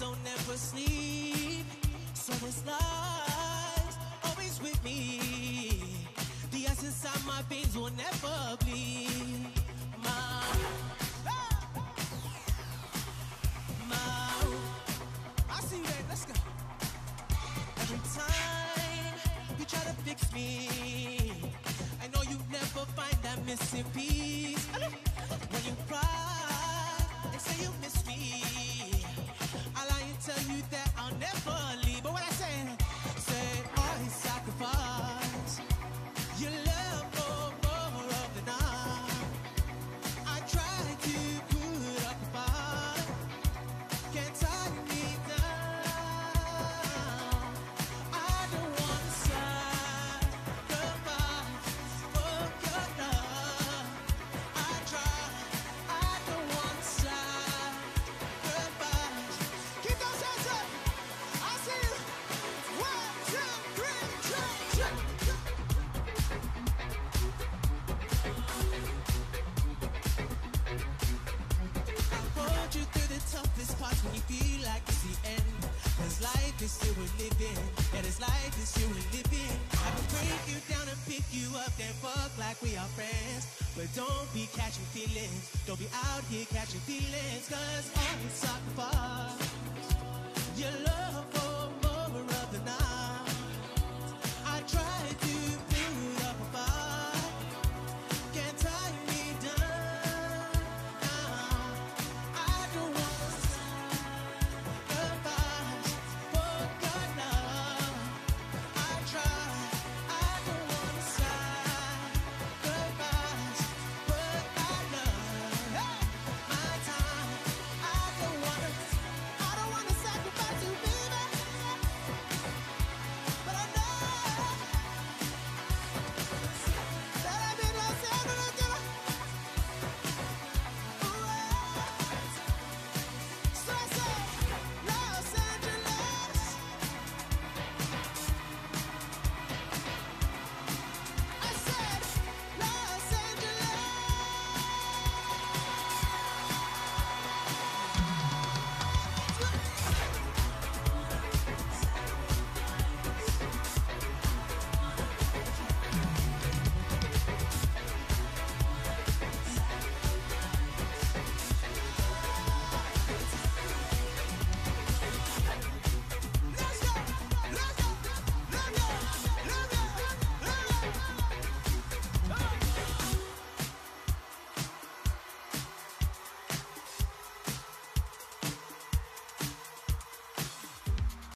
so never sleep. So it's lies always with me. The ice inside my veins will never bleed. My, my, I see that. Let's go. Every time you try to fix me, I know you never find that missing piece. When you cry and say you miss me. Life is still worth living. Yeah, this life is still worth living. I can break you down and pick you up, then fuck like we are friends. But don't be catching feelings. Don't be out here catching feelings. Cause all we sacrifice your love for